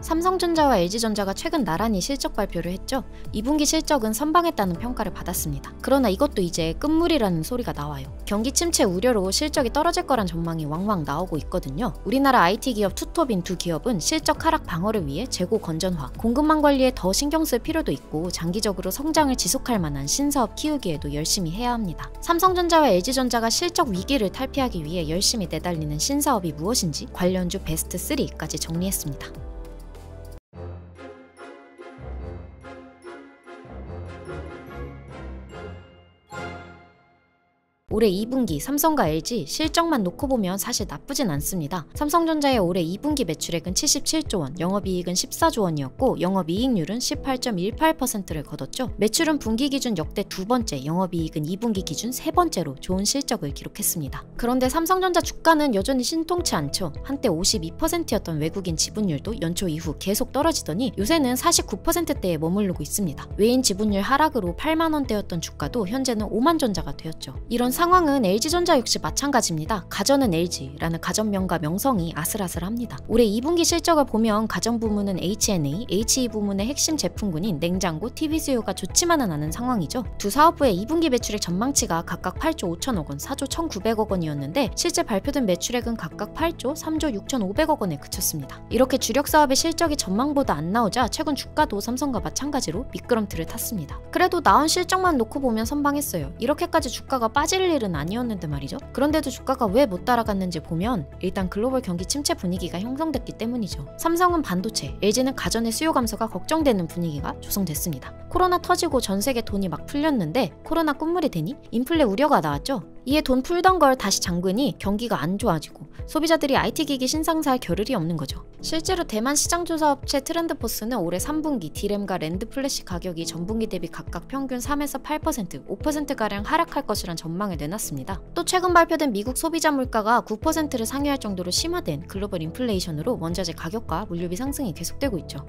삼성전자와 LG전자가 최근 나란히 실적 발표를 했죠. 2분기 실적은 선방했다는 평가를 받았습니다. 그러나 이것도 이제 끝물이라는 소리가 나와요. 경기 침체 우려로 실적이 떨어질 거란 전망이 왕왕 나오고 있거든요. 우리나라 IT 기업 투톱인 두 기업은 실적 하락 방어를 위해 재고 건전화, 공급망 관리에 더 신경 쓸 필요도 있고 장기적으로 성장을 지속할 만한 신사업 키우기에도 열심히 해야 합니다. 삼성전자와 LG전자가 실적 위기를 탈피하기 위해 열심히 내달리는 신사업이 무엇인지 관련주 베스트 3까지 정리했습니다. 올해 2분기 삼성과 LG 실적만 놓고 보면 사실 나쁘진 않습니다. 삼성전자의 올해 2분기 매출액은 77조 원, 영업이익은 14조 원이었고 영업이익률은 18.18%를 거뒀죠. 매출은 분기 기준 역대 두 번째, 영업이익은 2분기 기준 세 번째로 좋은 실적을 기록했습니다. 그런데 삼성전자 주가는 여전히 신통치 않죠. 한때 52%였던 외국인 지분율도 연초 이후 계속 떨어지더니 요새는 49%대에 머무르고 있습니다. 외인 지분율 하락으로 8만 원대였던 주가도 현재는 5만 전자가 되었죠. 이런 상황은 LG전자 역시 마찬가지입니다. 가전은 LG라는 가전명과 명성이 아슬아슬합니다. 올해 2분기 실적을 보면 가전 부문은 H&A, HE 부문의 핵심 제품군인 냉장고, TV 수요가 좋지만은 않은 상황이죠. 두 사업부의 2분기 매출액 전망치가 각각 8조 5천억 원, 4조 1,900억 원이었는데 실제 발표된 매출액은 각각 8조 3조 6,500억 원에 그쳤습니다. 이렇게 주력 사업의 실적이 전망보다 안 나오자 최근 주가도 삼성과 마찬가지로 미끄럼틀을 탔습니다. 그래도 나온 실적만 놓고 보면 선방했어요. 이렇게까지 주가가 빠질 일은 아니었는데 말이죠. 그런데도 주가가 왜 못 따라갔는지 보면 일단 글로벌 경기 침체 분위기가 형성됐기 때문이죠. 삼성은 반도체, LG는 가전의 수요 감소가 걱정되는 분위기가 조성됐습니다. 코로나 터지고 전 세계 돈이 막 풀렸는데 코로나 끝물이 되니 인플레 우려가 나왔죠. 이에 돈 풀던 걸 다시 잠그니 경기가 안 좋아지고 소비자들이 IT 기기 신상사할 겨를이 없는 거죠. 실제로 대만 시장조사 업체 트렌드포스는 올해 3분기 DRAM과 NAND flash 가격이 전분기 대비 각각 평균 3에서 8%, 5%가량 하락할 것이란 전망을 내놨습니다. 또 최근 발표된 미국 소비자 물가가 9%를 상회할 정도로 심화된 글로벌 인플레이션으로 원자재 가격과 물류비 상승이 계속되고 있죠.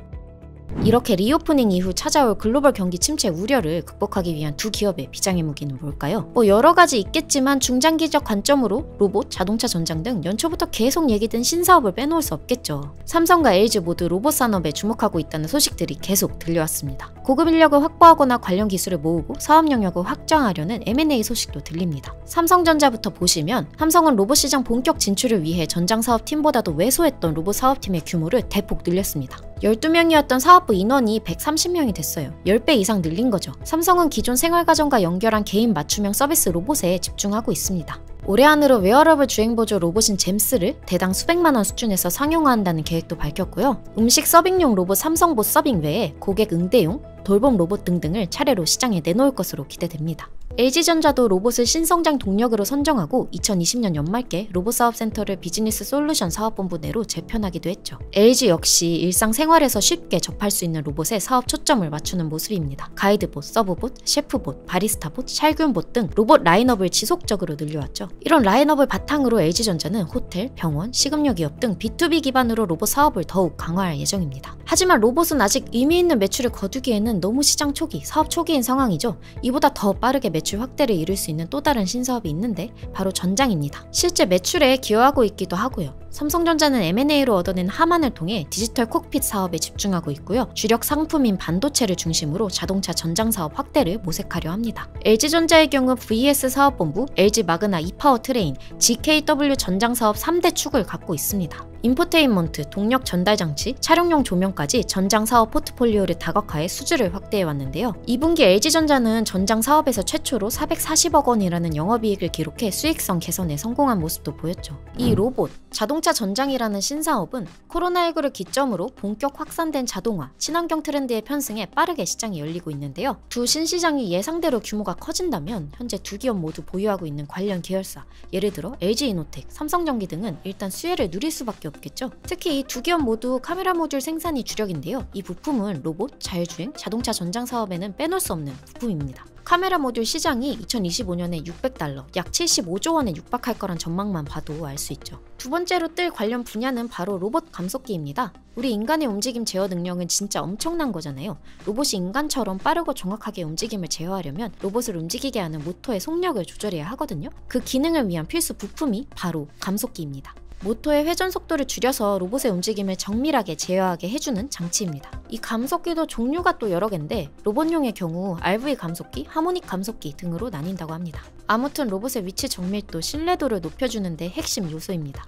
이렇게 reopening 이후 찾아올 글로벌 경기 침체 우려를 극복하기 위한 두 기업의 비장의 무기는 뭘까요? 뭐 여러 가지 있겠지만 중장기적 관점으로 로봇, 자동차 전장 등 연초부터 계속 얘기된 신사업을 빼놓을 수 없겠죠. 삼성과 LG 모두 로봇 산업에 주목하고 있다는 소식들이 계속 들려왔습니다. 고급 인력을 확보하거나 관련 기술을 모으고 사업 영역을 확장하려는 M&A 소식도 들립니다. 삼성전자부터 보시면 삼성은 로봇 시장 본격 진출을 위해 전장 사업 팀보다도 왜소했던 로봇 사업팀의 규모를 대폭 늘렸습니다. 12명이었던 사업부 인원이 130명이 됐어요. 10배 이상 늘린 거죠. 삼성은 기존 생활가전과 연결한 개인 맞춤형 서비스 로봇에 집중하고 있습니다. 올해 안으로 웨어러블 주행보조 로봇인 GEMS를 대당 수백만 원 수준에서 상용화한다는 계획도 밝혔고요. 음식 서빙용 로봇 삼성봇 서빙 외에 고객 응대용, 돌봄 로봇 등등을 차례로 시장에 내놓을 것으로 기대됩니다. LG전자도 로봇을 신성장 동력으로 선정하고 2020년 연말께 로봇사업센터를 비즈니스 솔루션 사업본부 내로 재편하기도 했죠. LG 역시 일상생활에서 쉽게 접할 수 있는 로봇에 사업 초점을 맞추는 모습입니다. 가이드봇, 서브봇, 셰프봇, 바리스타봇, 살균봇 등 로봇 라인업을 지속적으로 늘려왔죠. 이런 라인업을 바탕으로 LG전자는 호텔, 병원, 식음료 기업 등 B2B 기반으로 로봇 사업을 더욱 강화할 예정입니다. 하지만 로봇은 아직 의미 있는 매출을 거두기에는 너무 시장 초기, 사업 초기인 상황이죠. 이보다 더 빠르게 매출 확대를 이룰 수 있는 또 다른 신사업이 있는데 바로 전장입니다. 실제 매출에 기여하고 있기도 하고요. 삼성전자는 M&A로 얻어낸 하만을 통해 디지털 cockpit 사업에 집중하고 있고요. 주력 상품인 반도체를 중심으로 자동차 전장 사업 확대를 모색하려 합니다. LG전자의 경우 VS 사업본부, LG 마그나 e파워트레인, ZKW 전장 사업 3대 축을 갖고 있습니다. 인포테인먼트, 동력 전달 장치, 촬영용 조명까지 전장 사업 포트폴리오를 다각화해 수주를 확대해 왔는데요. 2분기 LG전자는 전장 사업에서 최초로 440억 원이라는 영업이익을 기록해 수익성 개선에 성공한 모습도 보였죠. 이 로봇, 자동차 전장이라는 신사업은 코로나19를 기점으로 본격 확산된 자동화, 친환경 트렌드의 편승에 빠르게 시장이 열리고 있는데요. 두 신시장이 예상대로 규모가 커진다면 현재 두 기업 모두 보유하고 있는 관련 계열사, 예를 들어 LG이노텍, 삼성전기 등은 일단 수혜를 누릴 수밖에 없겠죠. 특히 이 두 기업 모두 카메라 모듈 생산이 주력인데요. 이 부품은 로봇, 자율주행, 자동차 전장 사업에는 빼놓을 수 없는 부품입니다. 카메라 모듈 시장이 2025년에 600달러, 약 75조 원에 육박할 거란 전망만 봐도 알 수 있죠. 두 번째로 뜰 관련 분야는 바로 로봇 감속기입니다. 우리 인간의 움직임 제어 능력은 진짜 엄청난 거잖아요. 로봇이 인간처럼 빠르고 정확하게 움직임을 제어하려면 로봇을 움직이게 하는 모터의 속력을 조절해야 하거든요. 그 기능을 위한 필수 부품이 바로 감속기입니다. 모터의 회전 속도를 줄여서 로봇의 움직임을 정밀하게 제어하게 해주는 장치입니다. 이 감속기도 종류가 또 여러 개인데 로봇용의 경우 RV 감속기, 하모닉 감속기 등으로 나뉜다고 합니다. 아무튼 로봇의 위치 정밀도, 신뢰도를 높여주는데 핵심 요소입니다.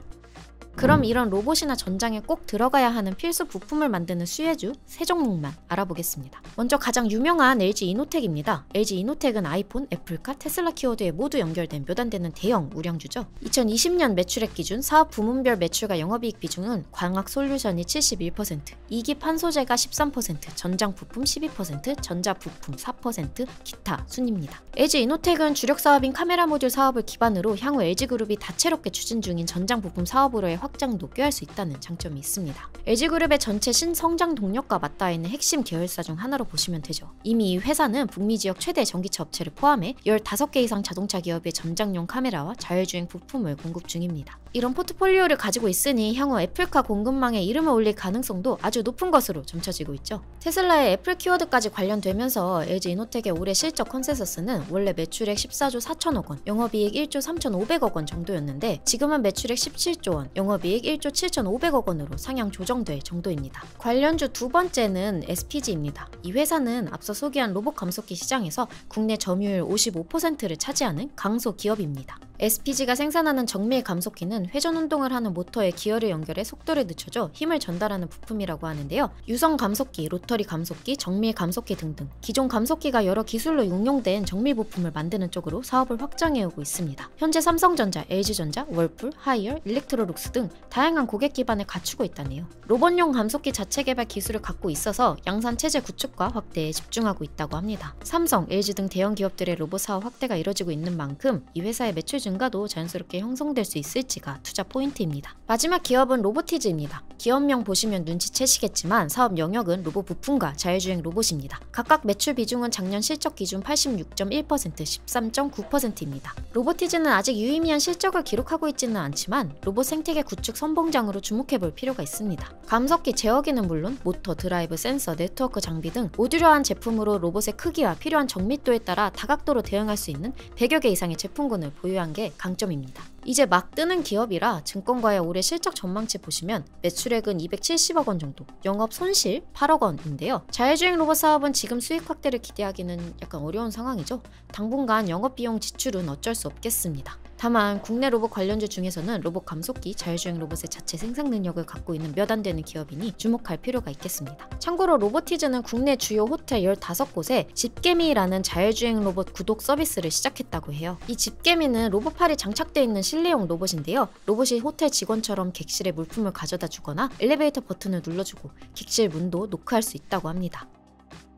그럼 이런 로봇이나 전장에 꼭 들어가야 하는 필수 부품을 만드는 수혜주 세 종목만 알아보겠습니다. 먼저 가장 유명한 LG 이노텍입니다. LG 이노텍은 아이폰, 애플카, 테슬라 키워드에 모두 연결된 몇 안 되는 대형 우량주죠. 2020년 매출액 기준 사업 부문별 매출과 영업이익 비중은 광학 솔루션이 71%, 기판소재가 13%, 전장 부품 12%, 전자 부품 4%, 기타 순입니다. LG 이노텍은 주력 사업인 카메라 모듈 사업을 기반으로 향후 LG그룹이 다채롭게 추진 중인 전장 부품 사업으로의 확장도 꾀할 수 있다는 장점이 있습니다. LG그룹의 전체 신성장 동력과 맞닿아 있는 핵심 계열사 중 하나로 보시면 되죠. 이미 이 회사는 북미 지역 최대 전기차 업체를 포함해 15개 이상 자동차 기업의 전장용 카메라와 자율주행 부품을 공급 중입니다. 이런 포트폴리오를 가지고 있으니 향후 애플카 공급망에 이름을 올릴 가능성도 아주 높은 것으로 점쳐지고 있죠. 테슬라에 애플 키워드까지 관련되면서 LG 이노텍의 올해 실적 컨센서스는 원래 매출액 14조 4천억 원, 영업이익 1조 3천오백억 원 정도였는데 지금은 매출액 17조 원, 영업 이익 1조 7천오백억 원으로 상향 조정될 정도입니다. 관련주 두 번째는 SPG입니다. 이 회사는 앞서 소개한 로봇 감속기 시장에서 국내 점유율 55%를 차지하는 강소 기업입니다. SPG가 생산하는 정밀 감속기는 회전 운동을 하는 모터에 기어를 연결해 속도를 늦춰줘 힘을 전달하는 부품이라고 하는데요. 유성 감속기, 로터리 감속기, 정밀 감속기 등등 기존 감속기가 여러 기술로 응용된 정밀 부품을 만드는 쪽으로 사업을 확장해오고 있습니다. 현재 삼성전자, LG전자, 월풀, 하이얼, 일렉트로룩스 등 다양한 고객 기반을 갖추고 있다네요. 로봇용 감속기 자체 개발 기술을 갖고 있어서 양산 체제 구축과 확대에 집중하고 있다고 합니다. 삼성, LG 등 대형 기업들의 로봇 사업 확대가 이뤄지고 있는 만큼 이 회사의 매출 증가도 자연스럽게 형성될 수 있을지가 투자 포인트입니다. 마지막 기업은 로보티즈입니다. 기업명 보시면 눈치채시겠지만 사업 영역은 로봇 부품과 자율주행 로봇입니다. 각각 매출 비중은 작년 실적 기준 86.1%, 13.9%입니다. 로보티즈는 아직 유의미한 실적을 기록하고 있지는 않지만 로봇 생태계 구축 선봉장으로 주목해볼 필요가 있습니다. 감속기 제어기는 물론 모터, 드라이브, 센서, 네트워크 장비 등 모듈화한 제품으로 로봇의 크기와 필요한 정밀도에 따라 다각도로 대응할 수 있는 100여 개 이상의 제품군을 보유한 게 강점입니다. 이제 막 뜨는 기업이라 증권가의 올해 실적 전망치 보시면 매출액은 270억 원 정도, 영업 손실 8억 원인데요. 자율주행 로봇 사업은 지금 수익 확대를 기대하기는 약간 어려운 상황이죠. 당분간 영업 비용 지출은 어쩔 수 없겠습니다. 다만 국내 로봇 관련주 중에서는 로봇 감속기, 자율주행 로봇의 자체 생산 능력을 갖고 있는 몇 안 되는 기업이니 주목할 필요가 있겠습니다. 참고로 로보티즈는 국내 주요 호텔 15곳에 집게미라는 자율주행 로봇 구독 서비스를 시작했다고 해요. 이 집게미는 로봇팔이 장착되어 있는 실내용 로봇인데요. 로봇이 호텔 직원처럼 객실에 물품을 가져다 주거나 엘리베이터 버튼을 눌러주고 객실 문도 노크할 수 있다고 합니다.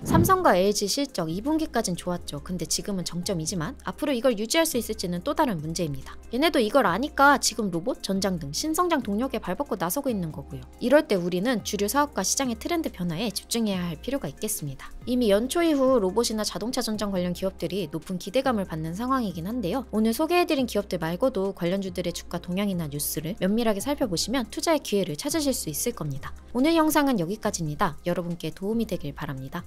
삼성과 LG 실적 2분기까진 좋았죠. 근데 지금은 정점이지만 앞으로 이걸 유지할 수 있을지는 또 다른 문제입니다. 얘네도 이걸 아니까 지금 로봇, 전장 등 신성장 동력에 발벗고 나서고 있는 거고요. 이럴 때 우리는 주류 사업과 시장의 트렌드 변화에 집중해야 할 필요가 있겠습니다. 이미 연초 이후 로봇이나 자동차 전장 관련 기업들이 높은 기대감을 받는 상황이긴 한데요. 오늘 소개해드린 기업들 말고도 관련주들의 주가 동향이나 뉴스를 면밀하게 살펴보시면 투자의 기회를 찾으실 수 있을 겁니다. 오늘 영상은 여기까지입니다. 여러분께 도움이 되길 바랍니다.